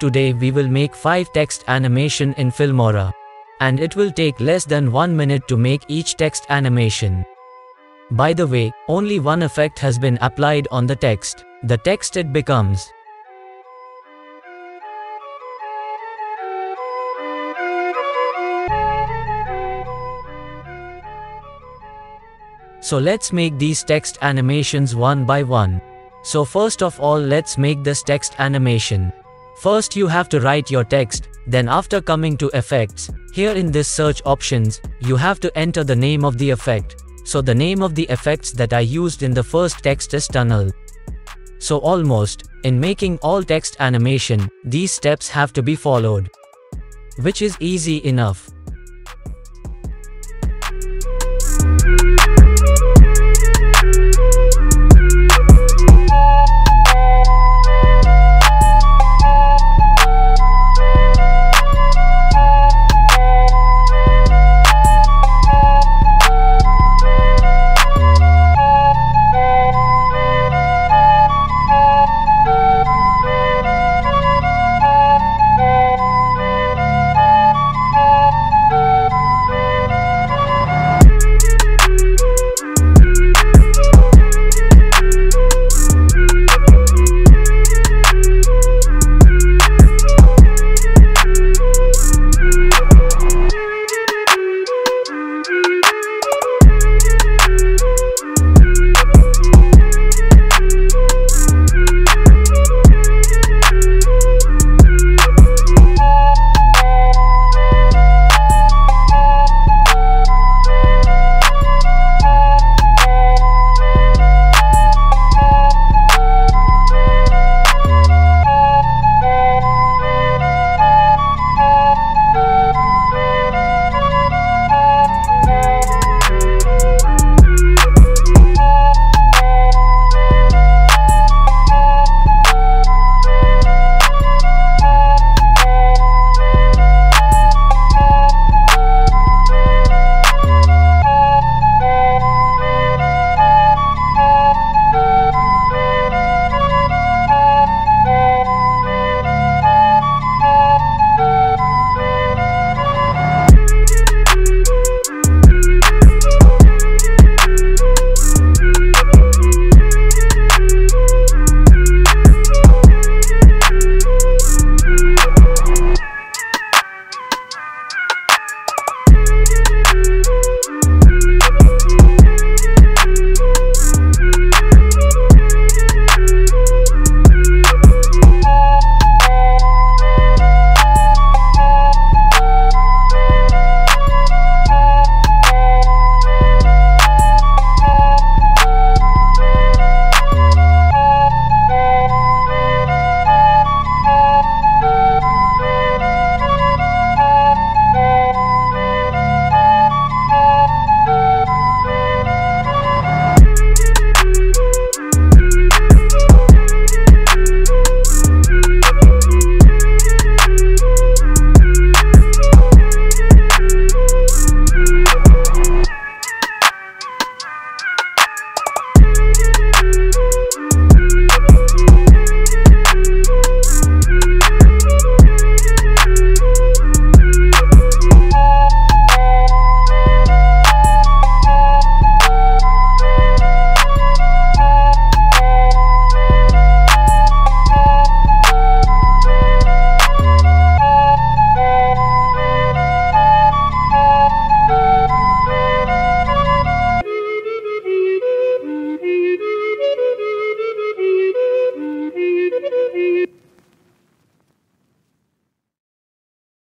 Today we will make 5 text animation in Filmora. And it will take less than 1 minute to make each text animation. By the way, only one effect has been applied on the text. The text it becomes. So let's make these text animations one by one. So first of all let's make this text animation. First you have to write your text, then after coming to effects, here in this search options, you have to enter the name of the effect. So the name of the effects that I used in the first text is tunnel. So almost, in making all text animation, these steps have to be followed. Which is easy enough.